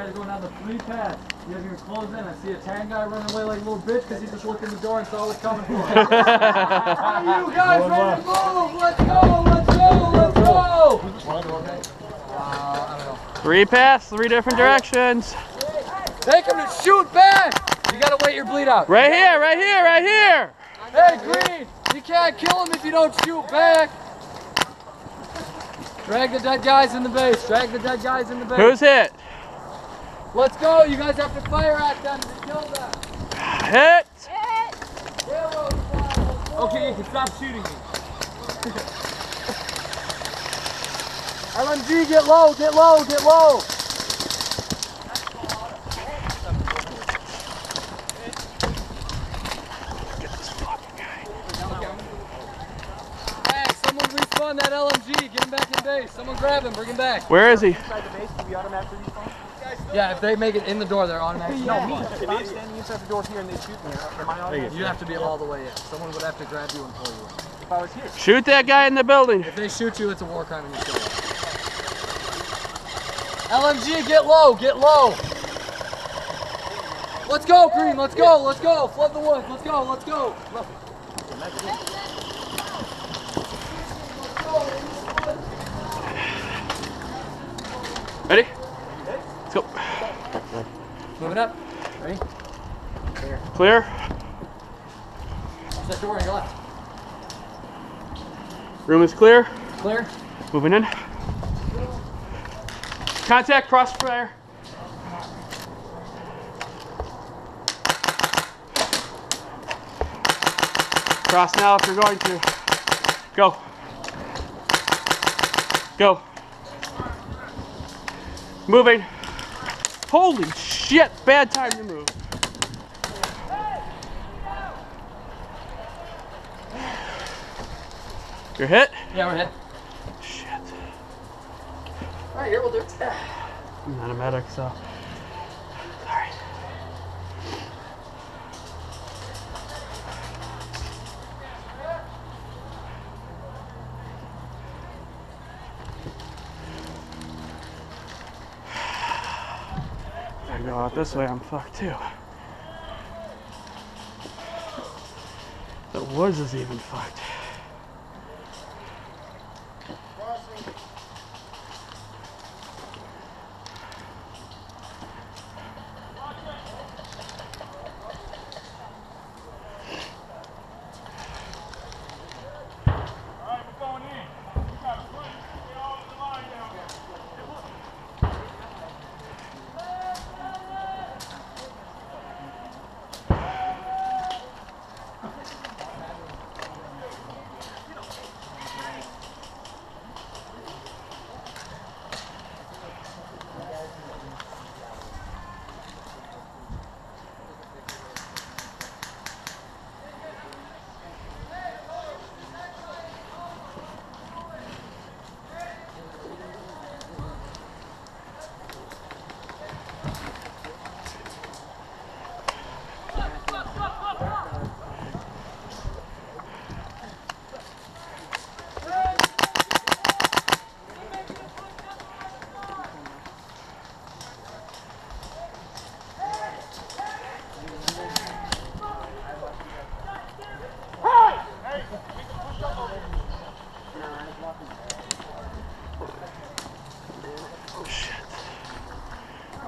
guys are going down the three path. You have your clothes in. I see a tan guy running away like a little bitch because he just looked in the door and saw what's coming for him. Are you guys ready to move? Let's go! Let's go! Let's go! Uh, I don't know. Three paths, three different directions. Take him to shoot back! You gotta wait your bleed out. Right here, right here, right here. Hey, Green! You can't kill him if you don't shoot back! Drag the dead guys in the base. Drag the dead guys in the base. Who's hit? Let's go. You guys have to fire at them to kill them. Hit. Okay, you can stop shooting me. LMG, get low, get low, get low. Get this fucking Hey, someone respawn that LMG. Get him back in base. Someone grab him, bring him back. Where is he? Yeah, if they make it in the door, they're automatically. No, me. If I'm standing inside the door here and they shoot me, am I automatically? You have to be all the way in. Someone would have to grab you and pull you in. If I was here. Shoot that guy in the building. If they shoot you, it's a war crime and you kill them. LMG, get low, get low. Let's go, Green, let's go, let's go. Flood the woods, let's go, let's go. Ready? Move it up. Ready? Clear. Watch that door on your left. Room is clear. Clear? Moving in. Contact, crossfire. Cross now if you're going to. Go. Go. Moving. Holy shit, bad time to move. You're hit? Yeah, we're hit. Shit. All right, here, we'll do it. I'm not a medic, so. Out this way, I'm fucked too. The woods is even fucked.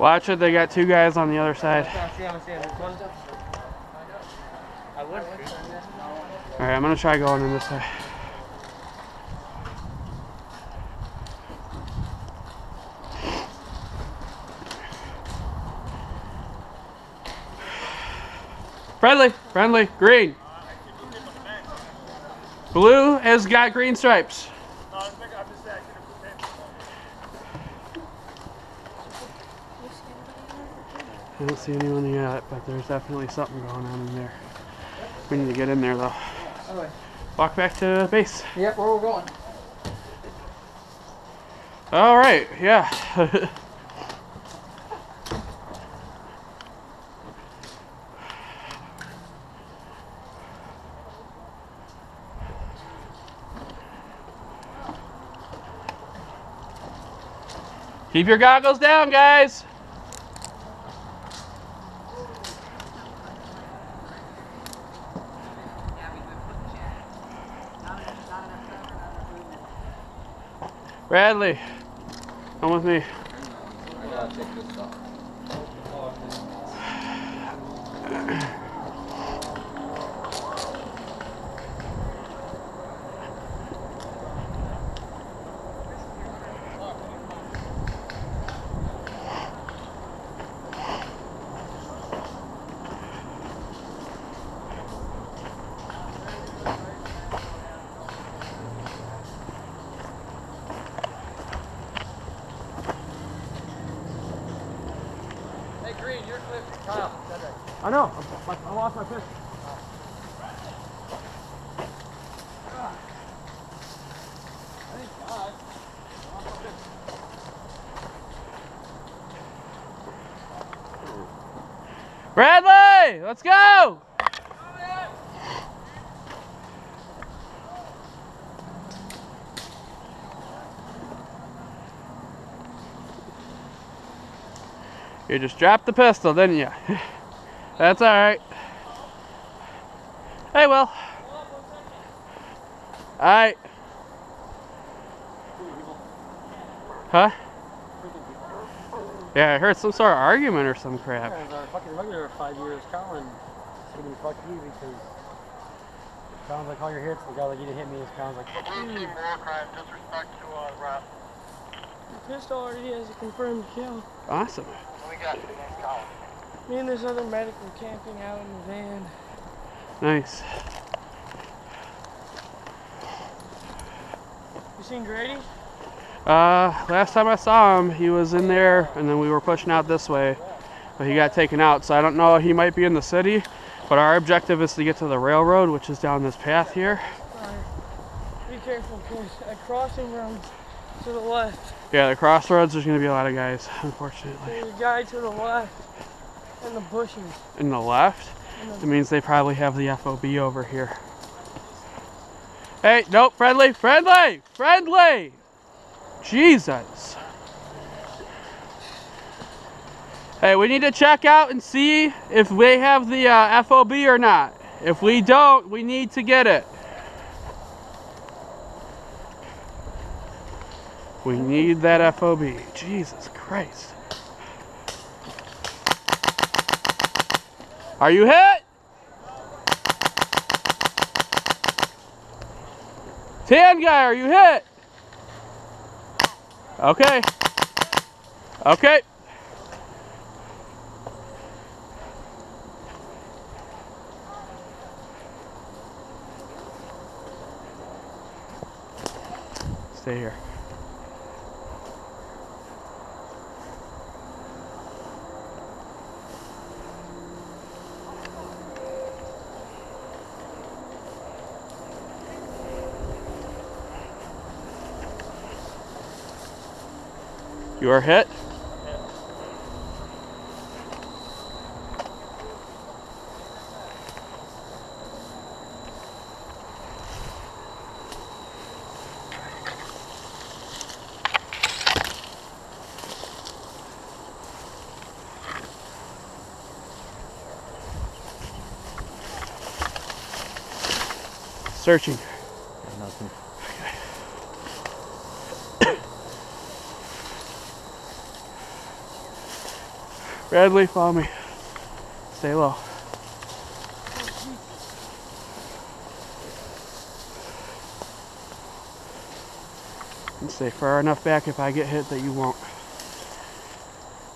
Watch it, they got two guys on the other side. Alright, I'm gonna try going in this way. Friendly, friendly, green. Blue has got green stripes. I don't see anyone yet, but there's definitely something going on in there. We need to get in there though. Walk back to base. Yep, where we're going. All right, yeah. Keep your goggles down, guys. Bradley, come with me. I gotta take this off. Hey, Green, you're Cliff. Kyle, Cedric. I know. I, I lost my pistol. Bradley, let's go! You just dropped the pistol, didn't you? That's alright. Hey, Will. Alright. Huh? Yeah, I heard some sort of argument or some crap. Yeah, our fucking regular five years, Colin, screaming fuck you because Colin's like, all your hits, the guy like, you didn't hit me, Colin's like, fuck Blue you. team war crime, disrespect to uh, rap. The pistol already has a confirmed kill. Awesome. What we got today, Colin? Me and this other medic were camping out in the van. Nice. You seen Grady? Uh, last time I saw him, he was in there, and then we were pushing out this way, but he got taken out. So I don't know. He might be in the city, but our objective is to get to the railroad, which is down this path here. Be careful, because at crossing roads to the left, Yeah, the crossroads. There's gonna be a lot of guys, unfortunately. there's a guy to the left and the bushes. In the left, And it means they probably have the FOB over here. Hey, nope, friendly, friendly, friendly. Jesus. Hey, we need to check out and see if they have the uh, FOB or not. If we don't, we need to get it. We need that FOB. Jesus Christ. Are you hit? Tan guy, are you hit? Okay. Okay. Stay here. You are hit? Searching. Bradley, follow me. Stay low. And stay far enough back if I get hit that you won't.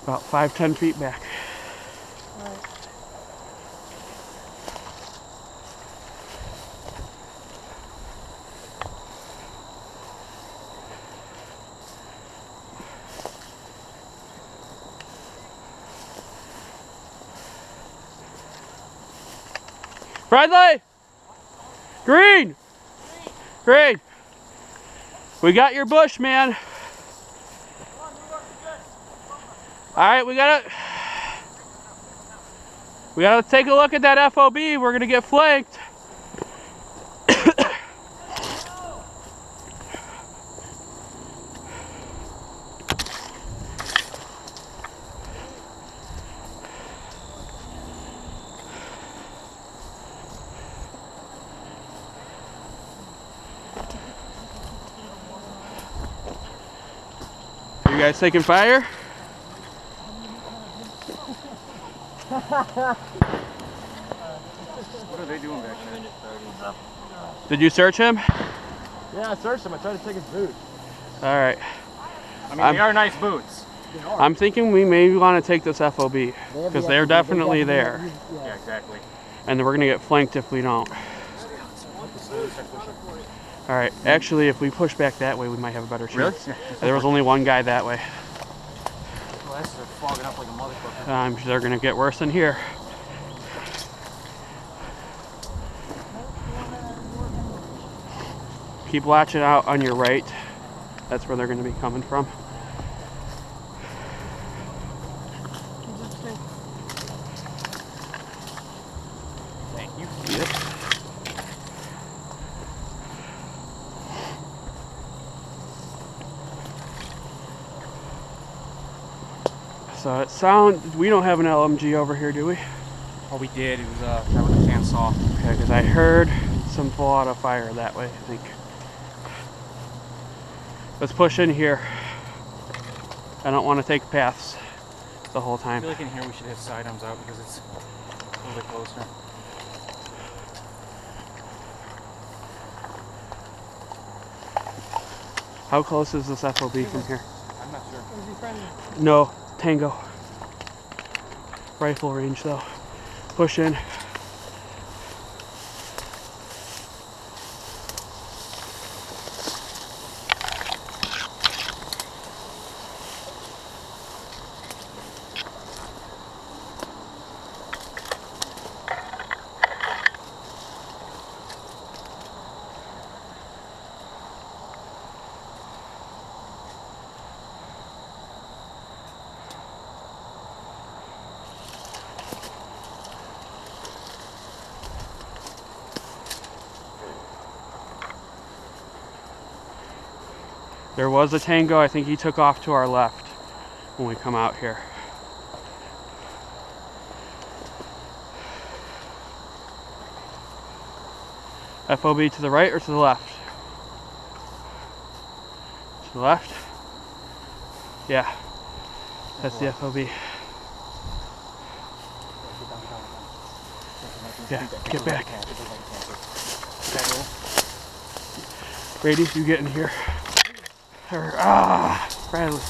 About five, ten feet back. Alright. Bradley! Green! Green! We got your bush, man. Alright, we gotta We gotta take a look at that FOB. We're gonna get flanked. Guys taking fire? What are they doing back there? Did you search him? Yeah, I searched him. I tried to take his boots. All right. I mean, I'm- they are nice boots. I'm thinking we may want to take this FOB because they're definitely there, Yeah, exactly. and then we're gonna get flanked if we don't. All right. Actually, if we push back that way, we might have a better chance. Really? There was only one guy that way. Glasses are fogging up like a motherfucker. Um, they're gonna get worse than here. Keep watching out on your right. That's where they're gonna be coming from. Thank you. So it sound we don't have an LMG over here, do we? Oh, we did. It was uh, that was a handsaw. Okay, because I heard some full auto fire that way. I think. Let's push in here. I don't want to take paths the whole I time. feel like in here we should have sidearms out because it's a little bit closer. How close is this FOB from here? I'm not sure. Was he friendly? No, Tango. Rifle range though. Push in. There was a Tango. I think he took off to our left when we come out here. FOB to the right or to the left? To the left? Yeah. That's the FOB. Yeah, get back. Brady, you get in here. Or, ah, Bradley.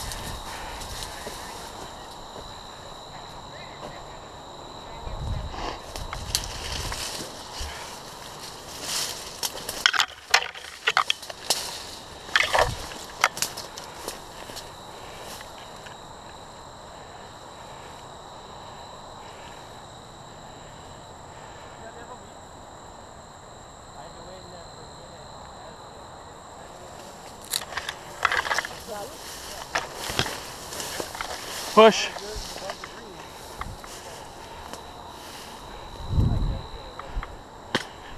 Push.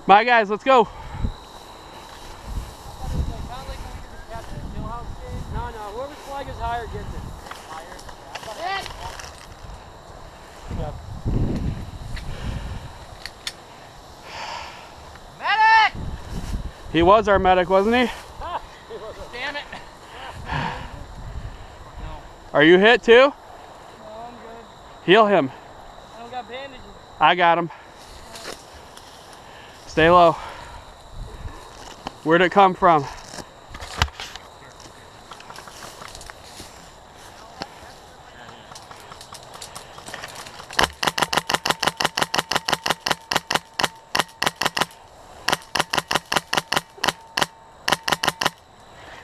My guys, let's go. No, no. Whoever's flag is higher gets it. He was our medic, wasn't he? Damn it! Are you hit too? Heal him. I don't got bandages. I got him. Stay low. Where'd it come from?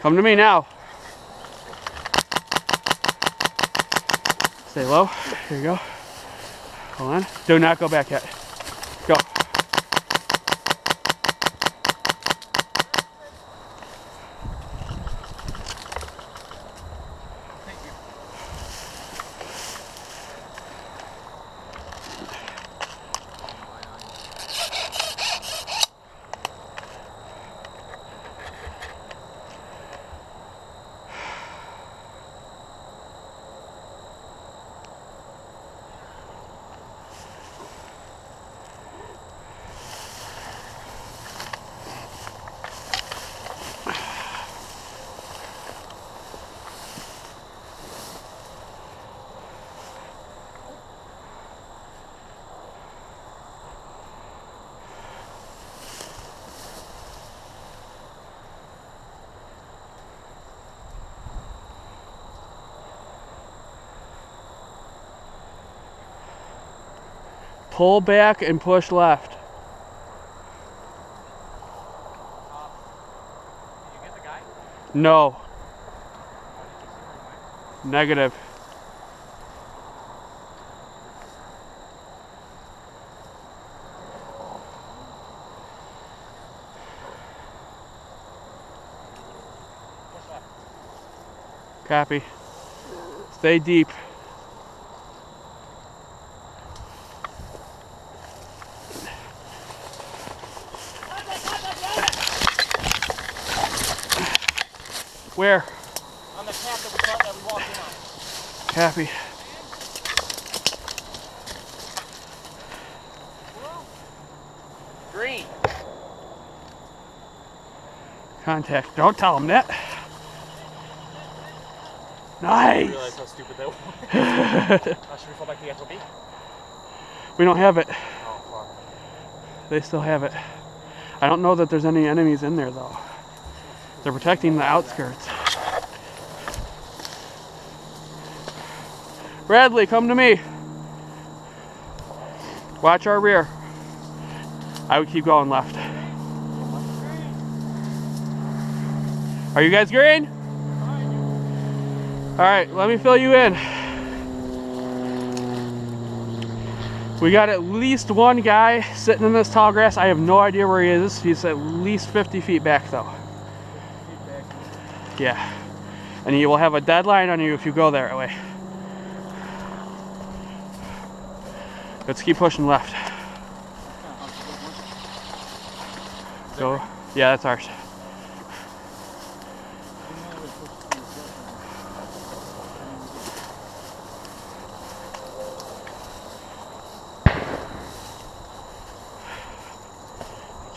Come to me now. Stay low. Here you go. Hold on. Do not go back yet. Go. Pull back and push left. No. Negative. Copy. Stay deep. Where? On the path that we, thought that we walked in on. Copy. Green. Contact. Don't tell him that. Nice. realize how stupid that was. uh, should we fall back to the FOB? We don't have it. Oh, They still have it. I don't know that there's any enemies in there though. They're protecting the outskirts. Bradley, come to me. Watch our rear. I would keep going left. Are you guys green? All right, let me fill you in. We got at least one guy sitting in this tall grass. I have no idea where he is. He's at least 50 feet back though. Yeah. And you will have a deadline on you if you go that way. Let's keep pushing left. Go. Yeah, that's ours.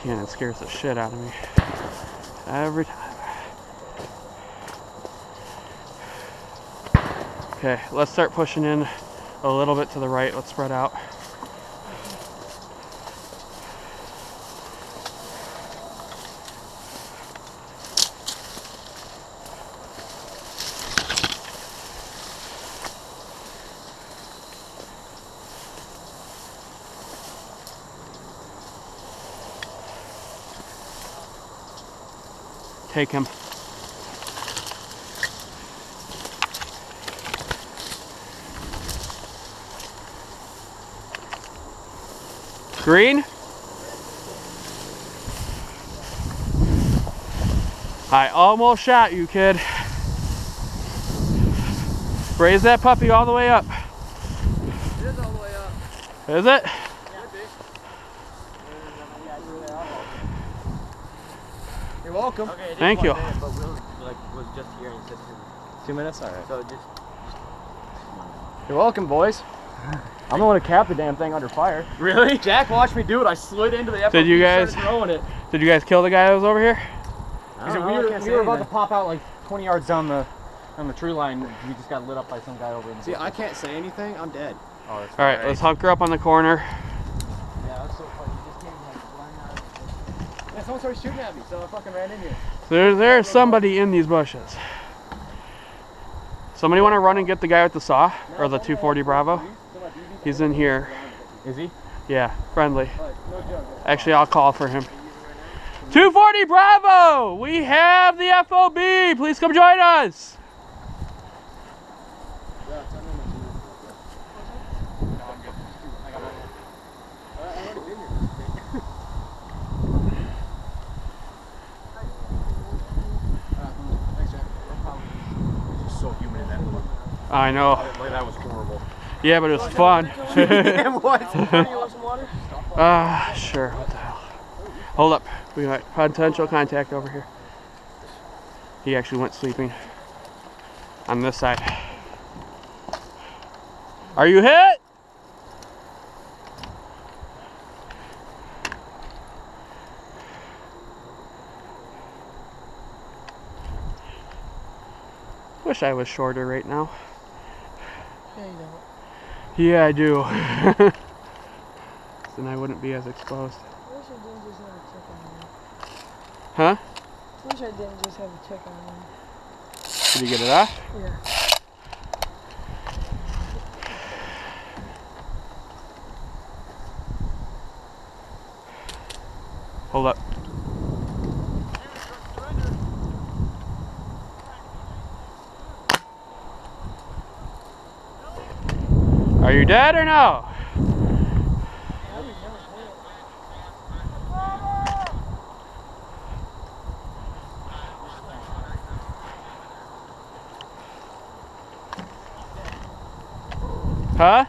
Cannon scares the shit out of me. Every time. Okay, let's start pushing in a little bit to the right. Let's spread out. Take him. Green? I almost shot you, kid. Raise that puppy all the way up. It is all the way up. Is it? You're welcome. Okay, it is Thank you. minute, but Will like was just here and said two minutes. All right. So just You're welcome, boys. I'm the one who capped the damn thing under fire. really. Jack watched me do it. I slid into the. Did you guys- throwing it? Did you guys kill the guy that was over here? Because we were, we were about to pop out like 20 yards down the on the tree line. We just got lit up by some guy over in the. See, I can't say anything. I'm dead. Oh, that's All right, let's hunker up on the corner. Yeah, that's so funny. You just came like flying out. Of the- Yeah, someone started shooting at me, so I fucking ran in here. There, there's somebody in these bushes. Somebody want to run and get the guy with the saw or the 240 Bravo? He's in here. Is he? Yeah, friendly. Actually, I'll call for him. 240 Bravo! We have the FOB! Please come join us! It's so humid in that one. I know. Like, that was horrible. Yeah, but it was fun. Damn, what? You want some water? Ah, sure. What the hell? Hold up. We got potential contact over here. He actually went sleeping on this side. Are you hit? Wish I was shorter right now. Yeah, I do. then I wouldn't be as exposed. I wish I didn't just have a tick on me. Huh? I wish I didn't just have a tick on me. Did you get it off? Yeah. Hold up. Are you dead or no? Huh?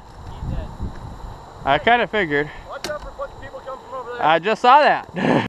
I kind of figured. Watch out for people coming from over there. I just saw that.